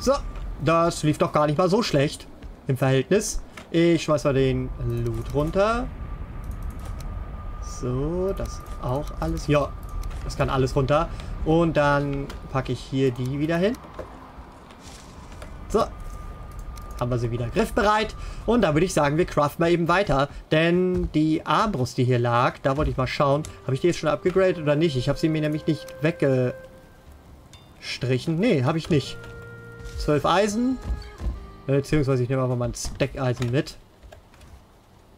So, das lief doch gar nicht mal so schlecht im Verhältnis. Ich schmeiß mal den Loot runter. So, das auch alles. Ja, das kann alles runter. Und dann packe ich hier die wieder hin. So. Haben wir sie wieder griffbereit. Und da würde ich sagen, wir craften mal eben weiter. Denn die Armbrust, die hier lag, da wollte ich mal schauen. Habe ich die jetzt schon abgegradet oder nicht? Ich habe sie mir nämlich nicht weggestrichen. Nee, habe ich nicht. 12 Eisen. Beziehungsweise ich nehme einfach mal ein Stack Eisen mit.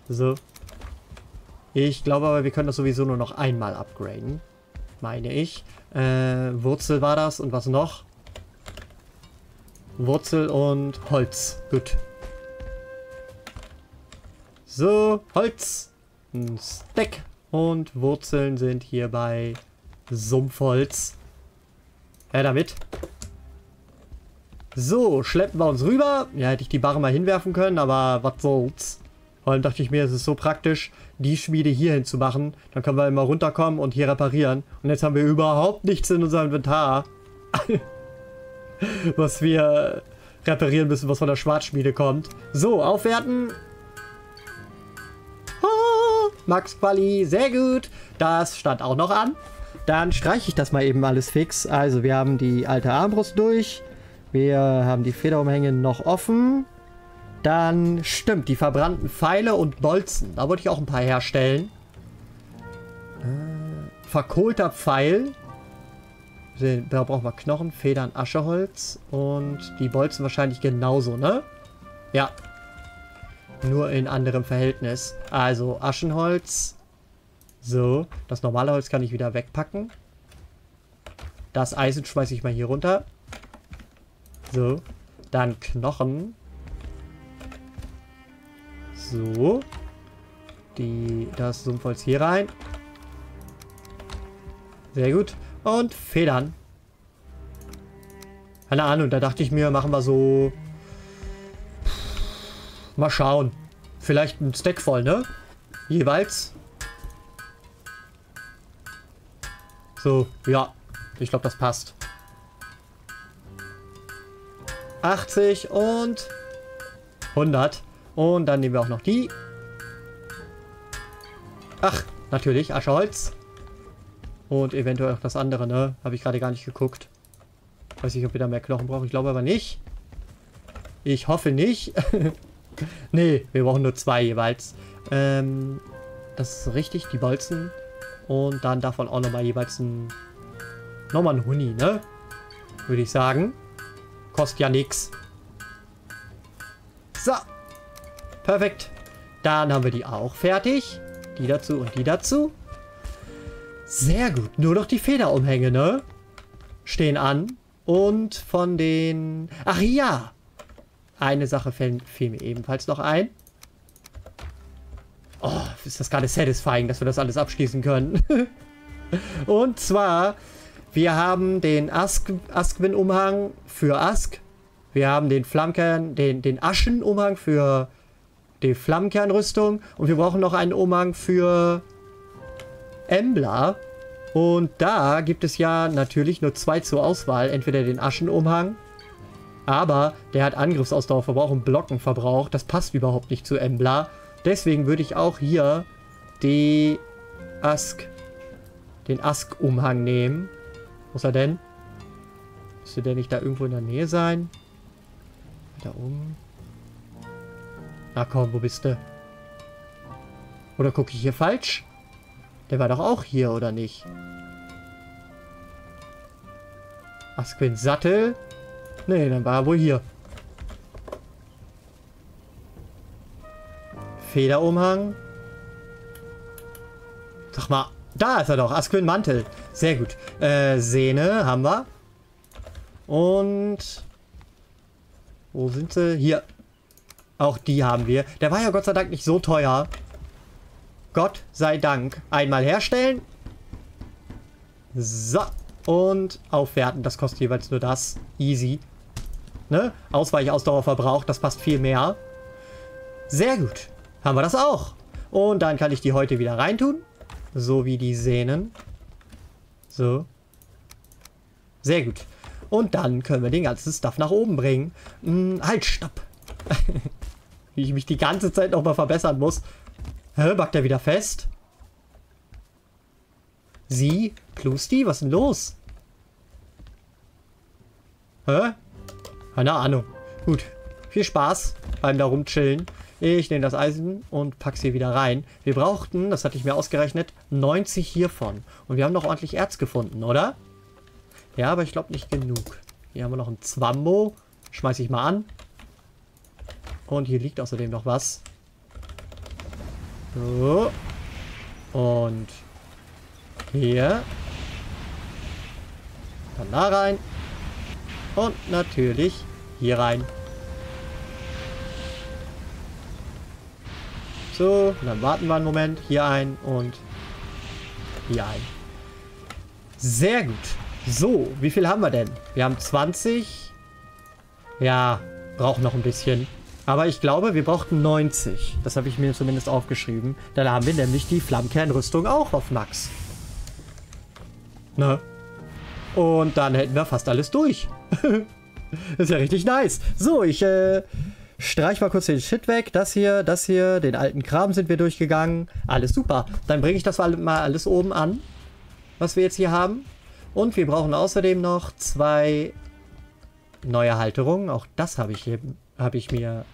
So. Ich glaube aber, wir können das sowieso nur noch einmal upgraden. Meine ich. Äh, Wurzel war das und was noch? Wurzel und Holz. Gut. So, Holz. Ein Stack. Und Wurzeln sind hier bei Sumpfholz. Her damit. So, schleppen wir uns rüber. Ja, hätte ich die Barre mal hinwerfen können, aber was soll's. Vor allem dachte ich mir, es ist so praktisch, die Schmiede hier hinzumachen. Dann können wir immer runterkommen und hier reparieren. Und jetzt haben wir überhaupt nichts in unserem Inventar. was wir reparieren müssen, was von der Schwarzschmiede kommt. So, aufwerten. Max Quali, sehr gut. Das stand auch noch an. Dann streiche ich das mal eben alles fix. Also, wir haben die alte Armbrust durch. Wir haben die Federumhänge noch offen. Dann stimmt, die verbrannten Pfeile und Bolzen. Da wollte ich auch ein paar herstellen. Äh, verkohlter Pfeil. Da brauchen wir Knochen, Federn, Ascheholz. Und die Bolzen wahrscheinlich genauso, ne? Ja. Nur in anderem Verhältnis. Also Aschenholz. So, das normale Holz kann ich wieder wegpacken. Das Eisen schmeiße ich mal hier runter. So. Dann Knochen. So. Die, das Sumpfholz hier rein. Sehr gut. Und Federn. Keine Ahnung, da dachte ich mir, machen wir so... Mal schauen. Vielleicht ein Stack voll, ne? Jeweils. So, ja. Ich glaube, das passt. 80 und 100. Und dann nehmen wir auch noch die. Ach, natürlich, Ascheholz. Und eventuell auch das andere, ne? Habe ich gerade gar nicht geguckt. Weiß nicht, ob wir da mehr Knochen brauchen. Ich glaube aber nicht. Ich hoffe nicht. nee, wir brauchen nur zwei jeweils. Ähm, das ist richtig, die Bolzen. Und dann davon auch nochmal jeweils ein... Nochmal ein Huni, ne? Würde ich sagen. Kostet ja nichts. So. Perfekt. Dann haben wir die auch fertig. Die dazu und die dazu. Sehr gut. Nur noch die Federumhänge, ne? Stehen an. Und von den... Ach ja. Eine Sache fiel, fiel mir ebenfalls noch ein. Oh, ist das gerade satisfying, dass wir das alles abschließen können. und zwar wir haben den Ask, Askwin-Umhang für Ask. Wir haben den Flammkern, den, den Aschen-Umhang für die Flammenkernrüstung. Und wir brauchen noch einen Umhang für Embla. Und da gibt es ja natürlich nur zwei zur Auswahl. Entweder den Aschen-Umhang. Aber der hat Angriffsausdauerverbrauch und Blockenverbrauch. Das passt überhaupt nicht zu Embla. Deswegen würde ich auch hier die Ask, den Ask-Umhang nehmen. Ist er denn? Müsste der nicht da irgendwo in der Nähe sein? Da oben. Na komm, wo bist du? Oder gucke ich hier falsch? Der war doch auch hier, oder nicht? Asquin Sattel? Nee, dann war er wohl hier. Federumhang? Sag mal, da ist er doch. Asquin Mantel. Sehr gut. Äh, Sehne haben wir. Und... Wo sind sie? Hier. Auch die haben wir. Der war ja Gott sei Dank nicht so teuer. Gott sei Dank. Einmal herstellen. So. Und aufwerten. Das kostet jeweils nur das. Easy. Ne? Ausweichausdauer verbraucht. Das passt viel mehr. Sehr gut. Haben wir das auch. Und dann kann ich die heute wieder reintun. So wie die Sehnen. So. Sehr gut. Und dann können wir den ganzen Stuff nach oben bringen. Hm, halt, stopp. Wie ich mich die ganze Zeit nochmal verbessern muss. Hä, backt er wieder fest? Sie? Plusti? Was ist denn los? Hä? Keine Ahnung. Gut. Viel Spaß beim da rumchillen. Ich nehme das Eisen und pack's hier wieder rein. Wir brauchten, das hatte ich mir ausgerechnet, 90 hiervon. Und wir haben noch ordentlich Erz gefunden, oder? Ja, aber ich glaube nicht genug. Hier haben wir noch ein Zwambo. Schmeiße ich mal an. Und hier liegt außerdem noch was. So. Und hier. Dann da rein. Und natürlich hier rein. So, dann warten wir einen Moment. Hier ein und hier ein. Sehr gut. So, wie viel haben wir denn? Wir haben 20. Ja, braucht noch ein bisschen. Aber ich glaube, wir brauchten 90. Das habe ich mir zumindest aufgeschrieben. Dann haben wir nämlich die Flammkernrüstung auch auf Max. Ne? Und dann hätten wir fast alles durch. ist ja richtig nice. So, ich äh, streich mal kurz den Shit weg. Das hier, das hier, den alten Kram sind wir durchgegangen. Alles super. Dann bringe ich das mal alles oben an, was wir jetzt hier haben. Und wir brauchen außerdem noch zwei neue Halterungen. Auch das habe ich, hab ich mir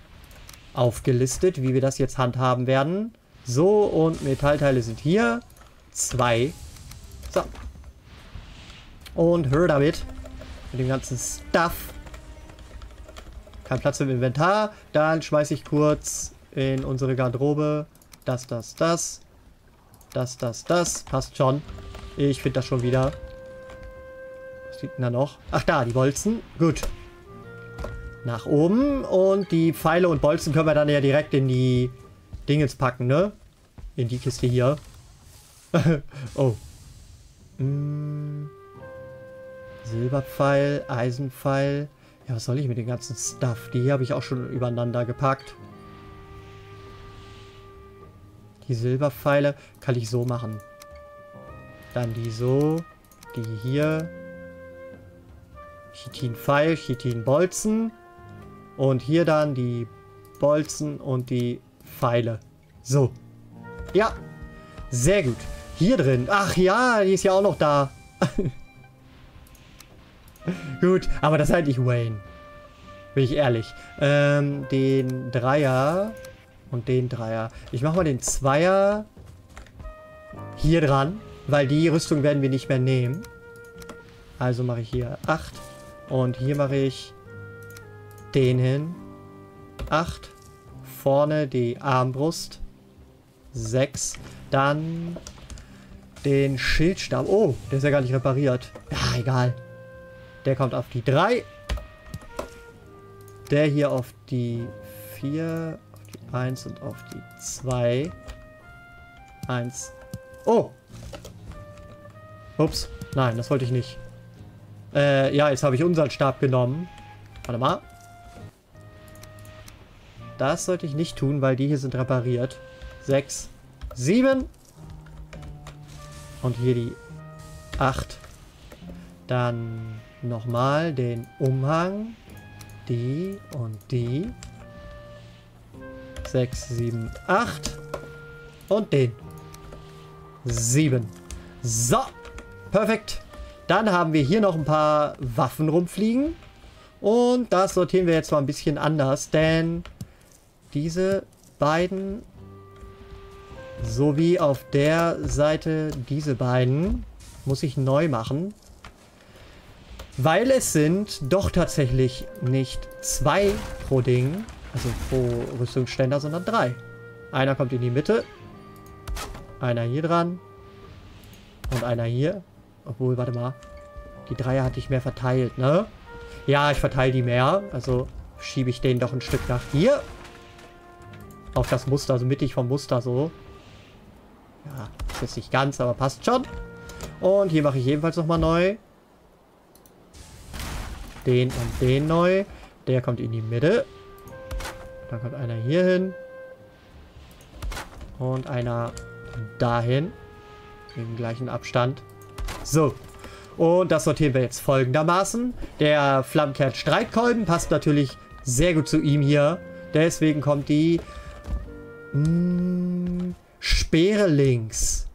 aufgelistet, wie wir das jetzt handhaben werden. So, und Metallteile sind hier. Zwei. So. Und hör damit. Mit dem ganzen Stuff. Kein Platz im Inventar. Dann schmeiße ich kurz in unsere Garderobe. Das, das, das. Das, das, das. Passt schon. Ich finde das schon wieder. Was liegt denn da noch? Ach da, die Bolzen. Gut. Nach oben. Und die Pfeile und Bolzen können wir dann ja direkt in die Dingens packen, ne? In die Kiste hier. oh. Mm. Silberpfeil, Eisenpfeil. Ja, was soll ich mit dem ganzen Stuff? Die habe ich auch schon übereinander gepackt. Die Silberpfeile kann ich so machen. Dann die so. Die hier. Chitin-Pfeil, Chitin-Bolzen. Und hier dann die Bolzen und die Pfeile. So. Ja. Sehr gut. Hier drin. Ach ja, die ist ja auch noch da. Gut, aber das ist halt nicht Wayne. Bin ich ehrlich. Ähm, den Dreier und den Dreier. Ich mache mal den Zweier hier dran, weil die Rüstung werden wir nicht mehr nehmen. Also mache ich hier 8 und hier mache ich den hin. 8. Vorne die Armbrust. 6. Dann den Schildstab. Oh, der ist ja gar nicht repariert. Ja, egal. Der kommt auf die 3. Der hier auf die 4, auf die 1 und auf die 2. 1. Oh! Ups. Nein, das wollte ich nicht. Äh, ja, jetzt habe ich unseren Stab genommen. Warte mal. Das sollte ich nicht tun, weil die hier sind repariert. 6, 7. Und hier die 8. Dann nochmal den Umhang. Die und die. 6, 7, 8. Und den. 7. So. Perfekt. Dann haben wir hier noch ein paar Waffen rumfliegen. Und das sortieren wir jetzt mal ein bisschen anders, denn diese beiden sowie auf der Seite diese beiden muss ich neu machen. Weil es sind doch tatsächlich nicht zwei pro Ding, also pro Rüstungsständer, sondern drei. Einer kommt in die Mitte, einer hier dran und einer hier. Obwohl, warte mal, die Dreier hatte ich mehr verteilt, ne? Ja, ich verteile die mehr, also schiebe ich den doch ein Stück nach hier. Auf das Muster, also mittig vom Muster so. Ja, ist jetzt nicht ganz, aber passt schon. Und hier mache ich ebenfalls nochmal neu den und den neu. Der kommt in die Mitte. Dann kommt einer hier hin. Und einer dahin. Im gleichen Abstand. So. Und das sortieren wir jetzt folgendermaßen. Der Flammenkern Streitkolben passt natürlich sehr gut zu ihm hier. Deswegen kommt die mh, hm, Speere links.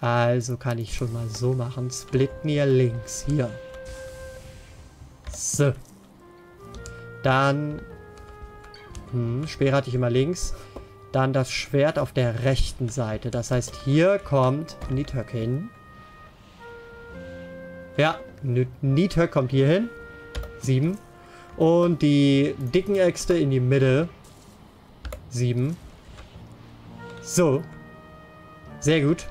Also kann ich schon mal so machen. Split mir links. Hier. So. Dann... Hm, Speer hatte ich immer links. Dann das Schwert auf der rechten Seite. Das heißt, hier kommt Nidhöck hin. Ja, Nidhöck kommt hier hin. Sieben. Und die dicken Äxte in die Mitte. Sieben. So. Sehr gut.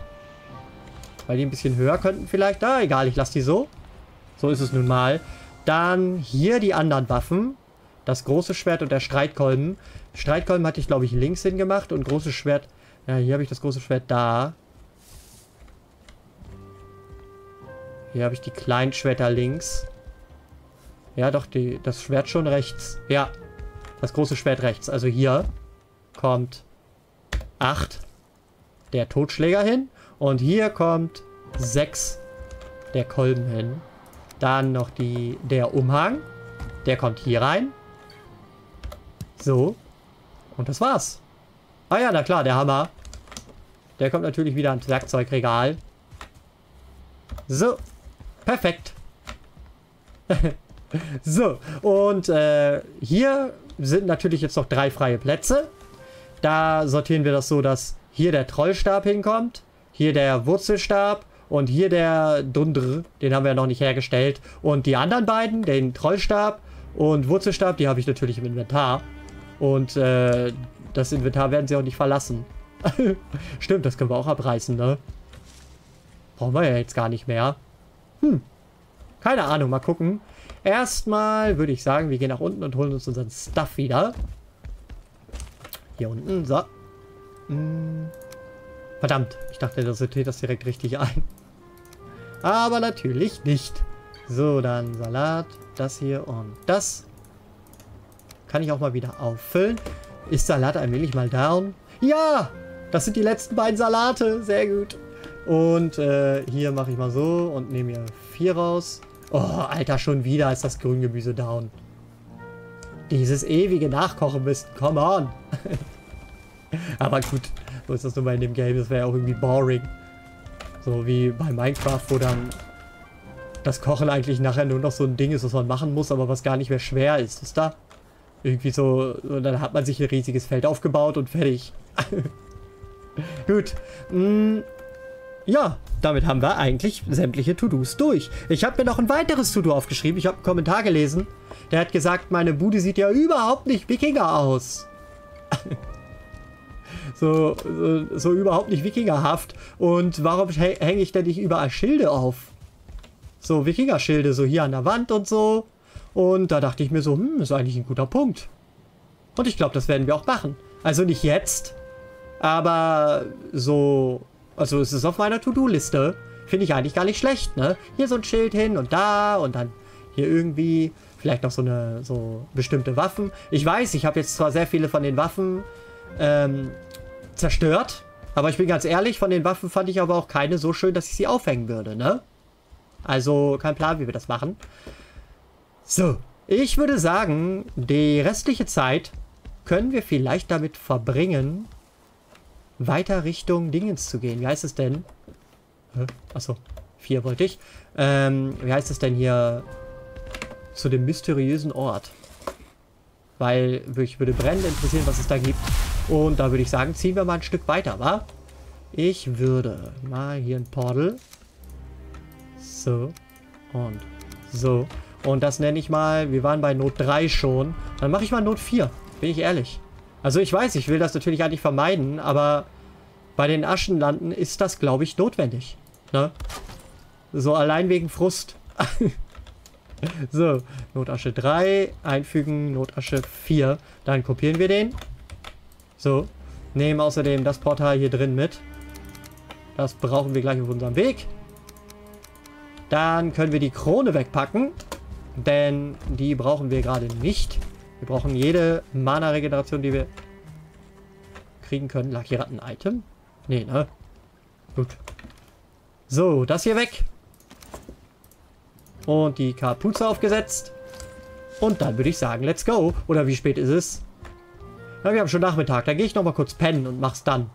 Weil die ein bisschen höher könnten vielleicht. Ah, egal, ich lasse die so. So ist es nun mal. Dann hier die anderen Waffen. Das große Schwert und der Streitkolben. Streitkolben hatte ich, glaube ich, links hingemacht. Und großes Schwert... Ja, hier habe ich das große Schwert da. Hier habe ich die kleinen Schwerter links. Ja, doch, die, das Schwert schon rechts. Ja, das große Schwert rechts. Also hier kommt 8 der Totschläger hin. Und hier kommt 6 der Kolben hin. Dann noch die, der Umhang. Der kommt hier rein. So. Und das war's. Ah ja, na klar, der Hammer. Der kommt natürlich wieder ans Werkzeugregal. So. Perfekt. so. Und äh, hier sind natürlich jetzt noch drei freie Plätze. Da sortieren wir das so, dass hier der Trollstab hinkommt. Hier der Wurzelstab und hier der Dundr, den haben wir noch nicht hergestellt. Und die anderen beiden, den Trollstab und Wurzelstab, die habe ich natürlich im Inventar. Und äh, das Inventar werden sie auch nicht verlassen. Stimmt, das können wir auch abreißen, ne? Brauchen wir ja jetzt gar nicht mehr. Hm. Keine Ahnung, mal gucken. Erstmal würde ich sagen, wir gehen nach unten und holen uns unseren Stuff wieder. Hier unten, so. Hm. Verdammt, ich dachte, das sortiert das direkt richtig ein. Aber natürlich nicht. So, dann Salat, das hier und das. Kann ich auch mal wieder auffüllen. Ist Salat allmählich mal down? Ja! Das sind die letzten beiden Salate. Sehr gut. Und äh, hier mache ich mal so und nehme mir vier raus. Oh, Alter, schon wieder ist das Grüngemüse down. Dieses ewige Nachkochen müssen. Come on. Aber gut, so ist das nun mal in dem Game. Das wäre ja auch irgendwie boring. So wie bei Minecraft, wo dann das Kochen eigentlich nachher nur noch so ein Ding ist, was man machen muss, aber was gar nicht mehr schwer ist. Ist da? Irgendwie so, und dann hat man sich ein riesiges Feld aufgebaut und fertig. Gut. Mm, ja, damit haben wir eigentlich sämtliche To-Dos durch. Ich habe mir noch ein weiteres To-Do aufgeschrieben. Ich habe einen Kommentar gelesen. Der hat gesagt, meine Bude sieht ja überhaupt nicht Wikinger aus. So, so, so, überhaupt nicht Wikingerhaft. Und warum hänge ich denn nicht überall Schilde auf? So Wikinger-Schilde, so hier an der Wand und so. Und da dachte ich mir so, hm, ist eigentlich ein guter Punkt. Und ich glaube, das werden wir auch machen. Also nicht jetzt, aber so, also es ist auf meiner To-Do-Liste. Finde ich eigentlich gar nicht schlecht, ne? Hier so ein Schild hin und da und dann hier irgendwie vielleicht noch so eine, so bestimmte Waffen. Ich weiß, ich habe jetzt zwar sehr viele von den Waffen ähm, zerstört, aber ich bin ganz ehrlich, von den Waffen fand ich aber auch keine so schön, dass ich sie aufhängen würde, ne? Also kein Plan, wie wir das machen. So, ich würde sagen, die restliche Zeit können wir vielleicht damit verbringen, weiter Richtung Dingens zu gehen. Wie heißt es denn? Achso, vier wollte ich. Ähm, wie heißt es denn hier? Zu dem mysteriösen Ort. Weil mich würde brennend interessieren, was es da gibt. Und da würde ich sagen, ziehen wir mal ein Stück weiter, wa? Ich würde mal hier ein Portal. So. Und so. Und das nenne ich mal, wir waren bei Not 3 schon. Dann mache ich mal Not 4, bin ich ehrlich. Also ich weiß, ich will das natürlich eigentlich vermeiden, aber bei den Aschenlanden ist das, glaube ich, notwendig. Ne? So allein wegen Frust. so, Notasche 3, einfügen, Notasche 4. Dann kopieren wir den. So, nehmen außerdem das Portal hier drin mit. Das brauchen wir gleich auf unserem Weg. Dann können wir die Krone wegpacken. Denn die brauchen wir gerade nicht. Wir brauchen jede Mana-Regeneration, die wir kriegen können. Lag hier ein Item? Nee, ne? Gut. So, das hier weg. Und die Kapuze aufgesetzt. Und dann würde ich sagen, let's go. Oder wie spät ist es? Wir haben schon Nachmittag. Da gehe ich nochmal kurz pennen und mach's dann.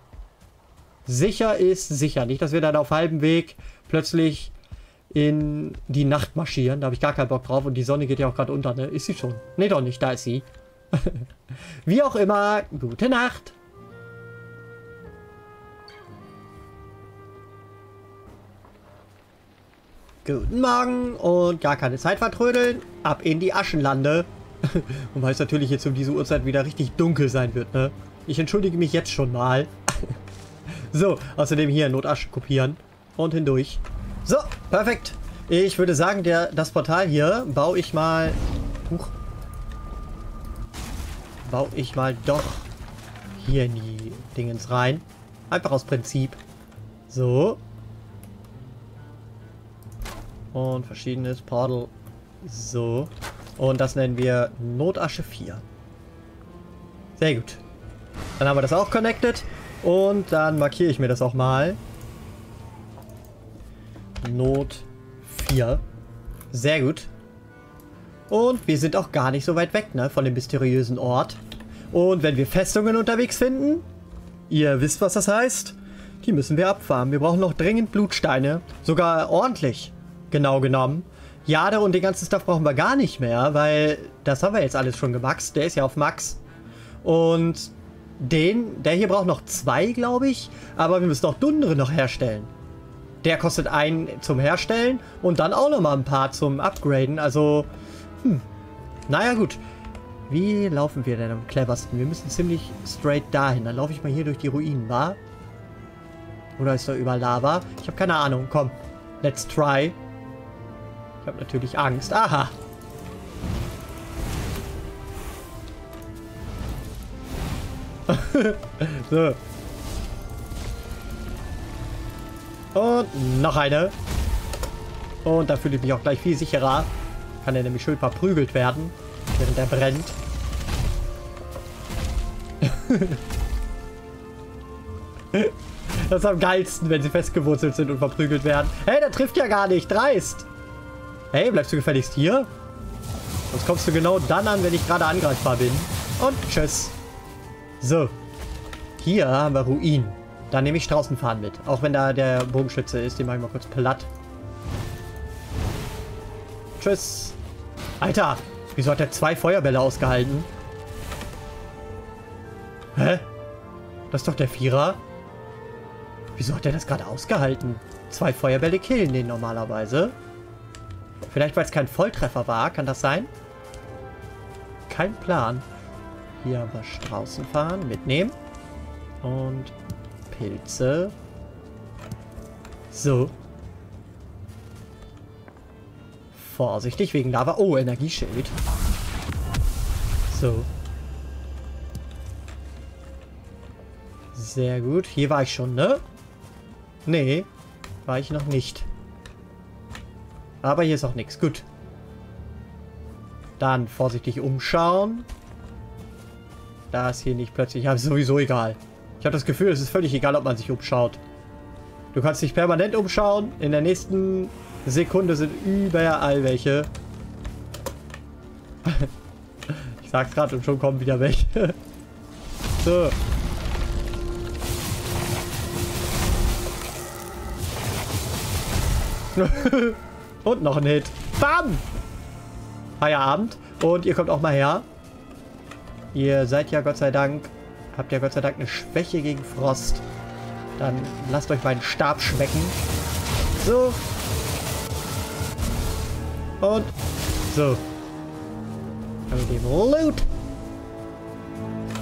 Sicher ist sicher. Nicht, dass wir dann auf halbem Weg plötzlich in die Nacht marschieren. Da habe ich gar keinen Bock drauf. Und die Sonne geht ja auch gerade unter, ne? Ist sie schon? Ne, doch nicht. Da ist sie. Wie auch immer, gute Nacht. Guten Morgen und gar keine Zeit vertrödeln. Ab in die Aschenlande. und weil es natürlich jetzt um diese Uhrzeit wieder richtig dunkel sein wird, ne? Ich entschuldige mich jetzt schon mal. so, außerdem hier Notasche kopieren und hindurch. So, perfekt. Ich würde sagen, der, das Portal hier baue ich mal... Huch. Baue ich mal doch hier in die Dingens rein. Einfach aus Prinzip. So. Und verschiedenes Portal. So. Und das nennen wir Notasche 4. Sehr gut. Dann haben wir das auch connected. Und dann markiere ich mir das auch mal. Not 4. Sehr gut. Und wir sind auch gar nicht so weit weg, ne, von dem mysteriösen Ort. Und wenn wir Festungen unterwegs finden, ihr wisst, was das heißt, die müssen wir abfahren. Wir brauchen noch dringend Blutsteine. Sogar ordentlich, genau genommen. Jade und den ganzen Stuff brauchen wir gar nicht mehr, weil das haben wir jetzt alles schon gemaxt. Der ist ja auf Max. Und den, der hier braucht noch zwei, glaube ich. Aber wir müssen auch Dundere noch herstellen. Der kostet einen zum Herstellen und dann auch nochmal ein paar zum Upgraden. Also, hm. Naja, gut. Wie laufen wir denn am cleversten? Wir müssen ziemlich straight dahin. Dann laufe ich mal hier durch die Ruinen, wa? Oder ist da überall Lava? Ich habe keine Ahnung. Komm, let's try. Ich habe natürlich Angst. Aha. so. Und noch eine. Und da fühle ich mich auch gleich viel sicherer. Kann er nämlich schön verprügelt werden, während er brennt. das ist am geilsten, wenn sie festgewurzelt sind und verprügelt werden. Hey, der trifft ja gar nicht. Dreist. Hey, bleibst du gefälligst hier? Sonst kommst du genau dann an, wenn ich gerade angreifbar bin. Und tschüss. So. Hier haben wir Ruinen. Dann nehme ich Straußenfahren mit. Auch wenn da der Bogenschütze ist. Den mache ich mal kurz platt. Tschüss. Alter, wieso hat er zwei Feuerbälle ausgehalten? Hä? Das ist doch der Vierer. Wieso hat er das gerade ausgehalten? Zwei Feuerbälle killen den normalerweise. Vielleicht, weil es kein Volltreffer war. Kann das sein? Kein Plan. Hier haben wir Straußenfahren. Mitnehmen. Und Pilze. So. Vorsichtig wegen Lava. Oh, Energieschild. So. Sehr gut. Hier war ich schon, ne? Nee, war ich noch nicht. Aber hier ist auch nichts. Gut. Dann vorsichtig umschauen. Da ist hier nicht plötzlich... Ja, sowieso egal. Ich habe das Gefühl, es ist völlig egal, ob man sich umschaut. Du kannst dich permanent umschauen. In der nächsten Sekunde sind überall welche. ich sag's gerade und schon kommen wieder welche. so. und noch ein Hit. Bam! Feierabend. Und ihr kommt auch mal her. Ihr seid ja Gott sei Dank habt ja Gott sei Dank eine Schwäche gegen Frost. Dann lasst euch meinen Stab schmecken. So. Und so. Haben wir Loot.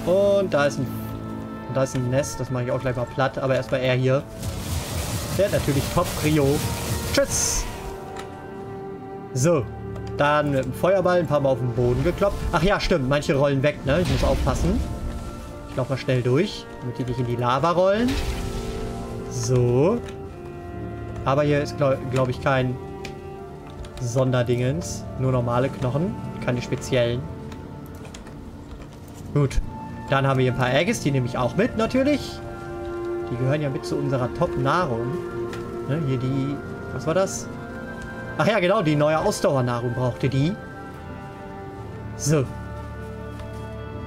Und da ist ein da ist ein Nest, das mache ich auch gleich mal platt, aber erstmal er hier. Der hat natürlich Top-Prio. Tschüss! So, dann mit dem Feuerball ein paar Mal auf den Boden gekloppt. Ach ja, stimmt, manche rollen weg, ne? Ich muss aufpassen. Ich laufe mal schnell durch, damit die nicht in die Lava rollen. So. Aber hier ist, glaube glaub ich, kein Sonderdingens. Nur normale Knochen. Keine speziellen. Gut. Dann haben wir hier ein paar Eggs. Die nehme ich auch mit, natürlich. Die gehören ja mit zu unserer Top-Nahrung. Ne, hier die... Was war das? Ach ja, genau, die neue Ausdauernahrung brauchte die. So.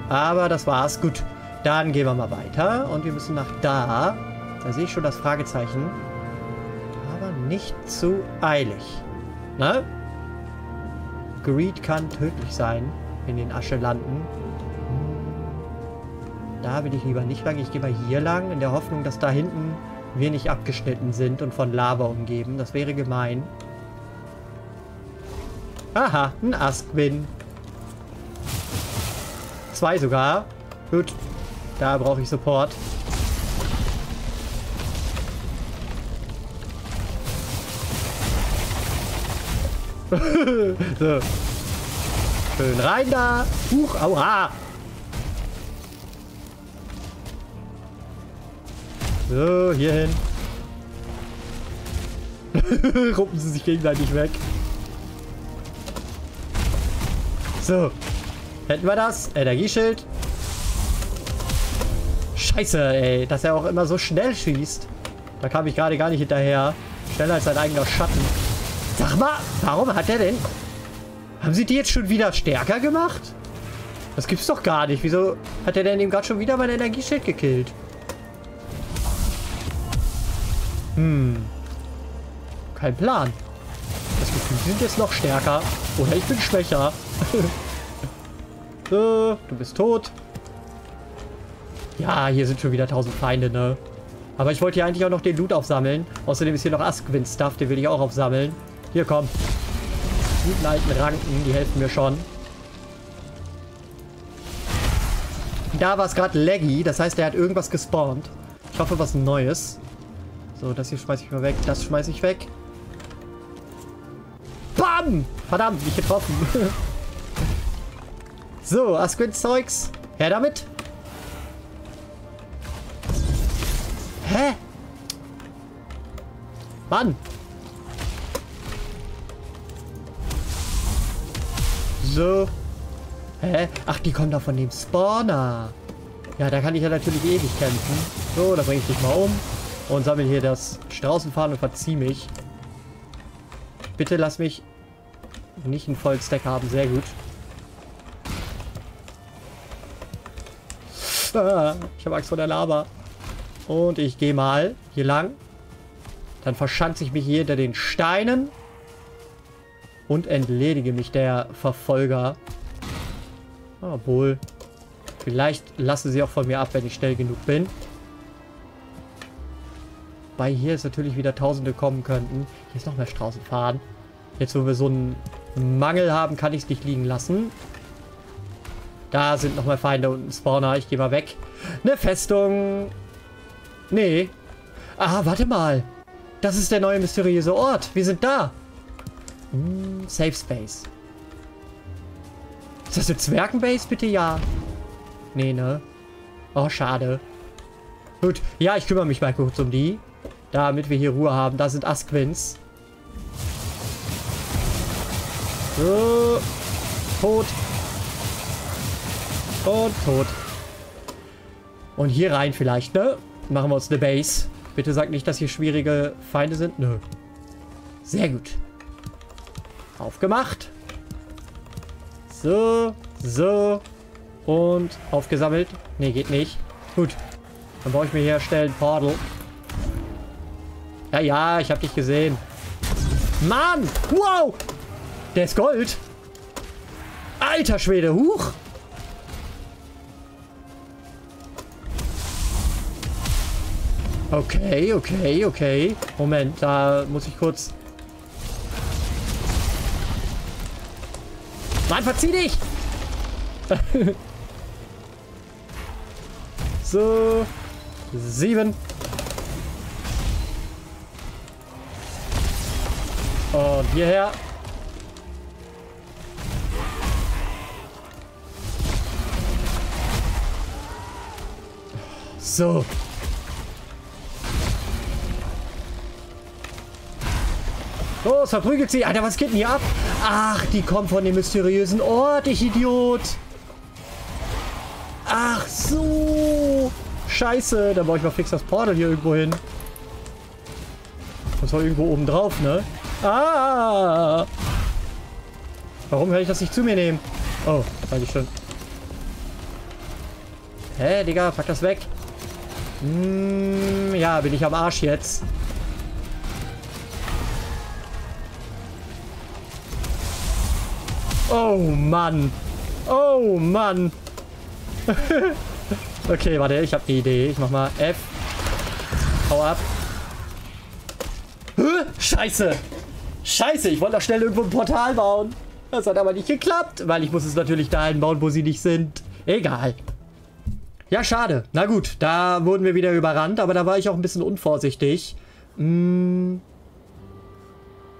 Aber das war's. Gut. Dann gehen wir mal weiter. Und wir müssen nach da. Da sehe ich schon das Fragezeichen. Aber nicht zu eilig. Ne? Greed kann tödlich sein. In den Aschelanden. Da will ich lieber nicht lang. Ich gehe mal hier lang. In der Hoffnung, dass da hinten wir nicht abgeschnitten sind und von Lava umgeben. Das wäre gemein. Aha, ein Askwin. Zwei sogar. Gut. Da brauche ich Support. so. Schön rein da. Huch, aua. So, hier hin. Ruppen sie sich gegenseitig weg. So. Hätten wir das? Energieschild. Scheiße, ey. Dass er auch immer so schnell schießt. Da kam ich gerade gar nicht hinterher. Schneller als sein eigener Schatten. Sag mal, warum hat er denn... Haben sie die jetzt schon wieder stärker gemacht? Das gibt's doch gar nicht. Wieso hat er denn eben gerade schon wieder mein Energieschild gekillt? Hm. Kein Plan. Das Gefühl, sind jetzt noch stärker. Oder ich bin schwächer. so, du bist tot. Ja, hier sind schon wieder tausend Feinde, ne? Aber ich wollte hier eigentlich auch noch den Loot aufsammeln. Außerdem ist hier noch Askwin-Stuff, den will ich auch aufsammeln. Hier, komm. Guten alten Ranken, die helfen mir schon. Da war es gerade laggy, das heißt, er hat irgendwas gespawnt. Ich hoffe, was Neues. So, das hier schmeiße ich mal weg. Das schmeiße ich weg. Bam! Verdammt, nicht getroffen. so, Asquins Zeugs. Her damit. Hä? Mann. So. Hä? Ach, die kommen da von dem Spawner. Ja, da kann ich ja natürlich ewig kämpfen. So, da bringe ich dich mal um. Und sammle hier das Straußenfahren und verziehe mich. Bitte lass mich nicht einen vollen Stack haben. Sehr gut. Ich habe Angst vor der Lava. Und ich gehe mal hier lang. Dann verschanze ich mich hier hinter den Steinen. Und entledige mich der Verfolger. Obwohl, vielleicht lassen sie auch von mir ab, wenn ich schnell genug bin. Weil hier ist natürlich wieder Tausende kommen könnten. Hier ist noch mehr Straußenfahren. Jetzt, wo wir so einen Mangel haben, kann ich es nicht liegen lassen. Da sind noch mal Feinde und ein Spawner. Ich gehe mal weg. Eine Festung. Nee. Ah, warte mal. Das ist der neue mysteriöse Ort. Wir sind da. Hm, Safe Space. Ist das eine Zwergenbase? Bitte ja. Nee, ne? Oh, schade. Gut. Ja, ich kümmere mich mal kurz um die. Damit wir hier Ruhe haben. Da sind Asquins. So. Tot. Und tot. Und hier rein vielleicht, ne? Machen wir uns eine Base. Bitte sag nicht, dass hier schwierige Feinde sind. Nö. Sehr gut. Aufgemacht. So. So. Und aufgesammelt. Ne, geht nicht. Gut. Dann brauche ich mir hier schnell ein Portal. Ja, ja, ich habe dich gesehen. Mann! Wow! Der ist Gold. Alter Schwede, huch! Okay, okay, okay. Moment, da muss ich kurz... Mann, verzieh dich! so. Sieben. Und hierher. So. Los, verprügelt sie. Alter, was geht denn hier ab? Ach, die kommt von dem mysteriösen Ort, ich Idiot. Ach so. Scheiße, da brauche ich mal fix das Portal hier irgendwo hin. Das war irgendwo oben drauf, ne? Ah! Warum kann ich das nicht zu mir nehmen? Oh, ich schon. Hä, Digga, pack das weg. Hm, ja, bin ich am Arsch jetzt. Oh Mann. Oh Mann. okay, warte, ich habe die Idee. Ich mach mal F. Hau ab. Scheiße. Scheiße, ich wollte doch schnell irgendwo ein Portal bauen. Das hat aber nicht geklappt, weil ich muss es natürlich dahin bauen, wo sie nicht sind. Egal. Ja, schade. Na gut, da wurden wir wieder überrannt, aber da war ich auch ein bisschen unvorsichtig. Hm.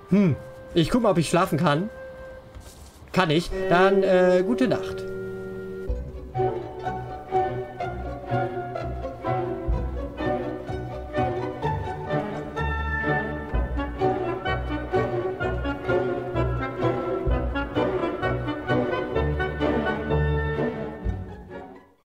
Hm. Ich guck mal, ob ich schlafen kann. Kann ich. Dann, äh, gute Nacht.